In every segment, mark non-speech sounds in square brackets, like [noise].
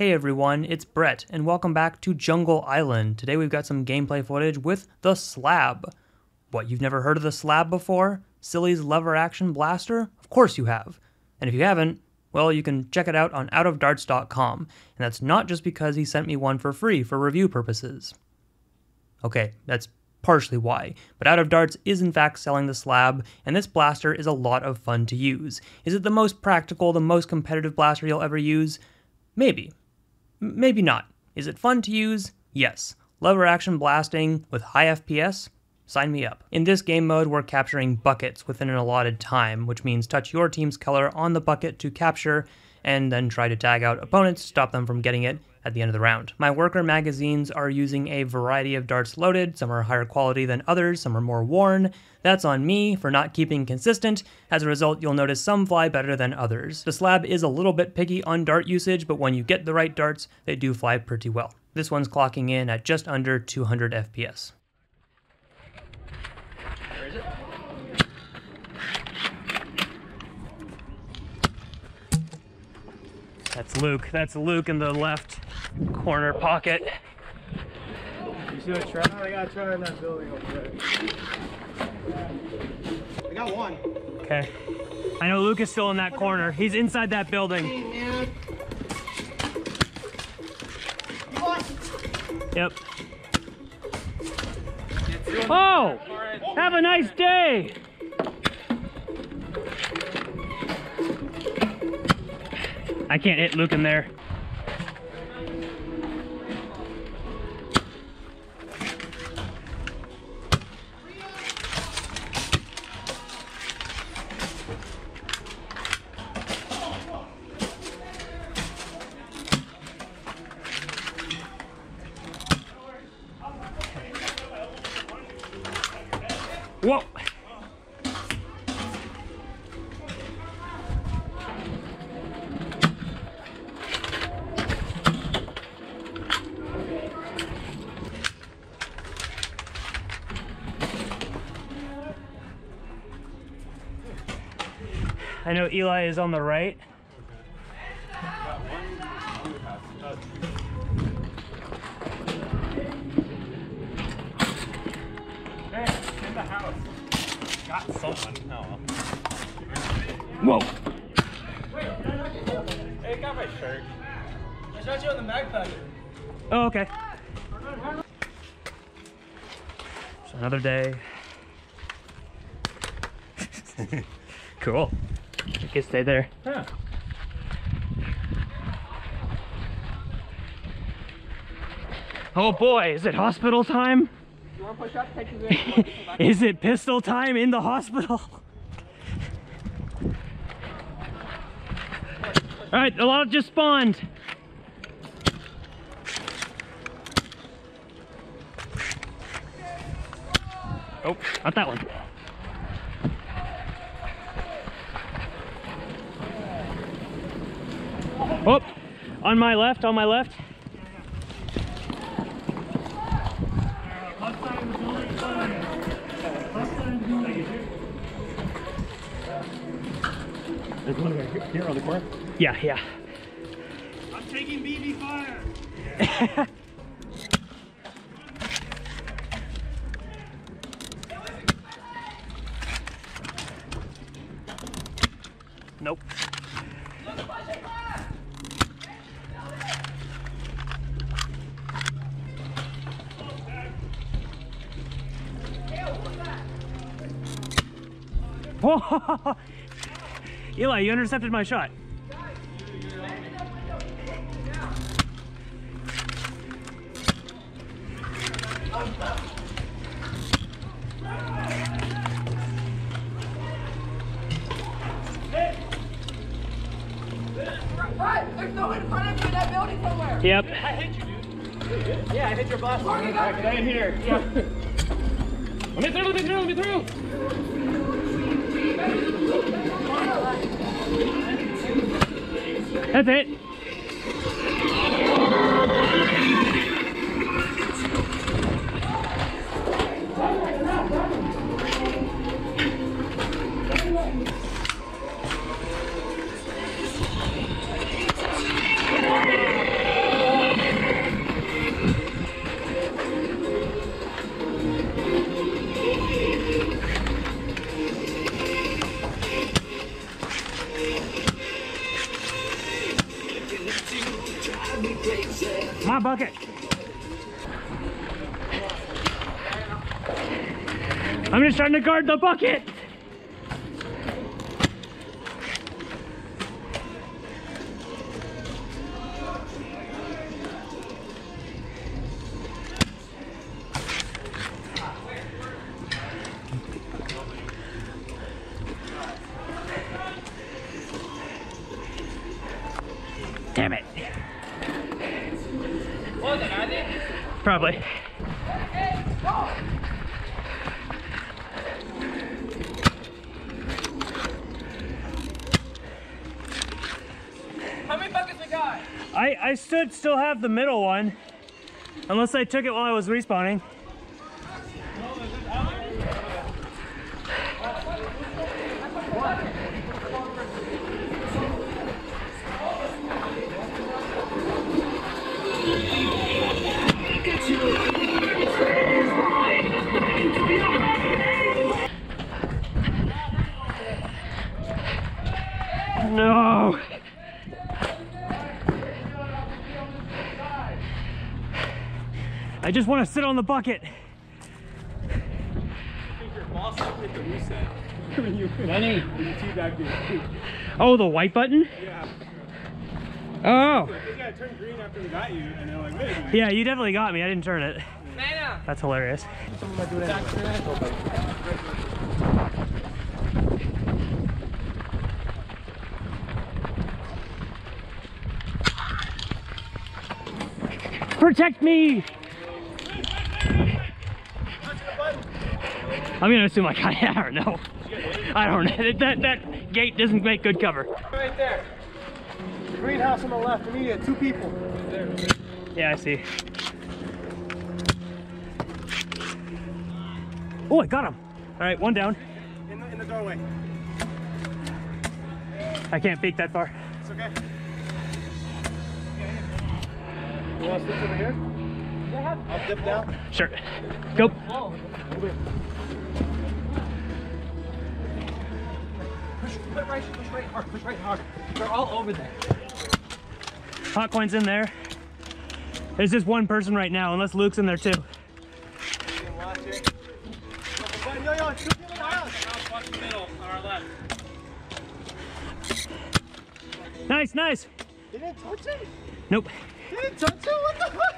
Hey everyone, it's Beret, and welcome back to Jungle Island. Today we've got some gameplay footage with the Slab. What, you've never heard of the Slab before? Silly's lever action blaster? Of course you have. And if you haven't, well, you can check it out on outofdarts.com, and that's not just because he sent me one for free for review purposes. Okay, that's partially why, but Out of Darts is in fact selling the slab, and this blaster is a lot of fun to use. Is it the most practical, the most competitive blaster you'll ever use? Maybe. Maybe not. Is it fun to use? Yes. Lever action blasting with high FPS? Sign me up. In this game mode, we're capturing buckets within an allotted time, which means touch your team's color on the bucket to capture, and then try to tag out opponents to stop them from getting it at the end of the round. My worker magazines are using a variety of darts loaded, some are higher quality than others, some are more worn. That's on me for not keeping consistent. As a result, you'll notice some fly better than others. The slab is a little bit picky on dart usage, but when you get the right darts, they do fly pretty well. This one's clocking in at just under 200 FPS. Where is it? That's Luke. That's Luke in the left corner pocket. You see what try? I gotta try in that building over there. I got one. Okay. I know Luke is still in that corner. He's inside that building. Hey, Yep. Oh! Have a nice day! I can't hit Luke in there. Whoa! I know Eli is on the right. Got someone. Oh. Whoa! Hey, got my shirt. I shot you on the packet. Oh, okay. So another day. [laughs] cool. You can stay there. Yeah. Oh boy, is it hospital time? You wanna push up? Take is it pistol time in the hospital? [laughs] Alright, a lot just spawned. Oh, not that one. Oh, on my left, on my left. There's one right here on the corner. Yeah, yeah. I'm taking BB fire. [laughs] Nope. Whoa! [laughs] Eli, you intercepted my shot. Right, there's no in front of you in that building somewhere. Yep. I hit you, dude. Yeah, I hit your boss. Where you Alright, go? get in here. Yeah. [laughs] let me through, let me through, let me through. That's it. I'm just trying to guard the bucket. Damn it. Probably. How many buckets we got? I, I should still have the middle one. Unless I took it while I was respawning. I just want to sit on the bucket. Lenny. When you teabag me. Oh, the white button? Yeah. Oh. Yeah, it turned green after we got you, like, wait a minute. Yeah, you definitely got me. I didn't turn it. Nana. That's hilarious. Protect me! I'm gonna assume I got [laughs] I don't know. I don't know. That, that gate doesn't make good cover. Right there. Greenhouse on the left, We immediate, two people. Yeah, I see. Oh, I got him. All right, one down. In the, in the doorway. I can't peek that far. It's okay. You want to switch over here? Yeah. I'll dip down. Sure. Go. Put right, push right hard, push right hard. They're all over there. Hot coin's in there. There's just one person right now, unless Luke's in there too. You can watch it. Yo, yo, two people behind us. Nice, nice. They didn't touch it? Nope. They didn't touch it? What the fuck?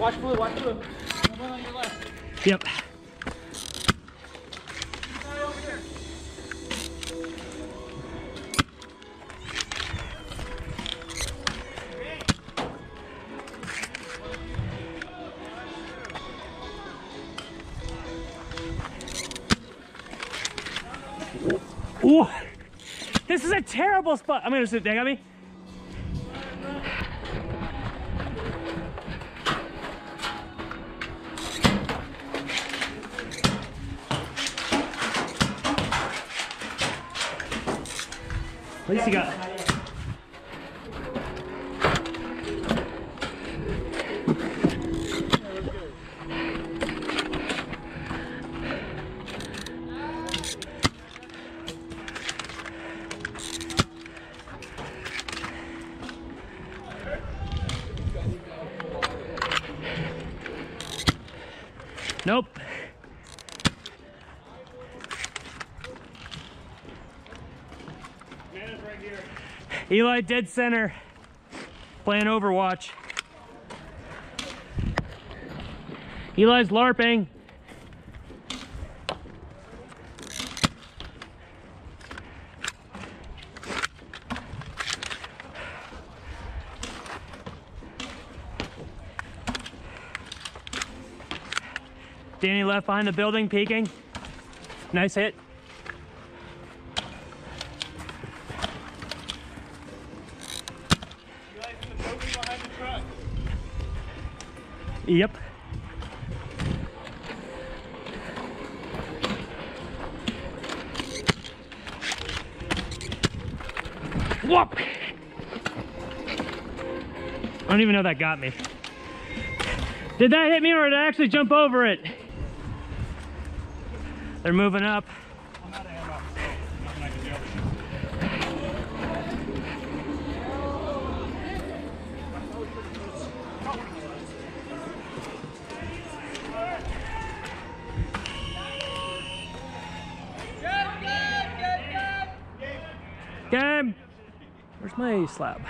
Watch blue, watch blue. One on your left. Yep. Ooh. This is a terrible spot. I'm gonna sit. They got me. Got. Nope. Right here. Eli dead center. Playing Overwatch. Eli's LARPing. Danny left behind the building, peeking. Nice hit. Eli's in the building behind the truck. Yep. Whoop! I don't even know that got me. Did that hit me or did I actually jump over it? They're moving up. My slab?